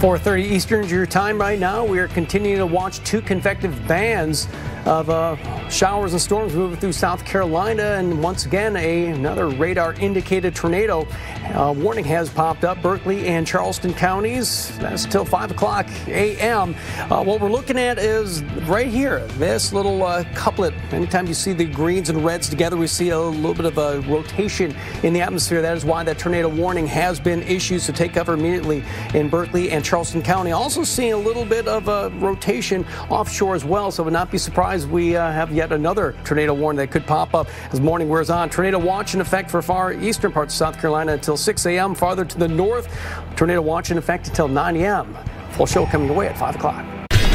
4.30 Eastern is your time right now. We are continuing to watch two convective bands of uh, showers and storms moving through South Carolina. And once again, a, another radar indicated tornado uh, warning has popped up. Berkeley and Charleston counties. That's till 5 o'clock a.m. Uh, what we're looking at is right here, this little uh, couplet. Anytime you see the greens and reds together, we see a little bit of a rotation in the atmosphere. That is why that tornado warning has been issued. So take cover immediately in Berkeley and Charleston County. Also seeing a little bit of a rotation offshore as well. So would not be surprised we uh, have yet another tornado warning that could pop up as morning wears on. Tornado watch in effect for far eastern parts of South Carolina until 6 a.m. Farther to the north, tornado watch in effect until 9 a.m. Full show coming away at 5 o'clock.